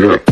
sick.